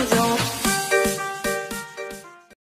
the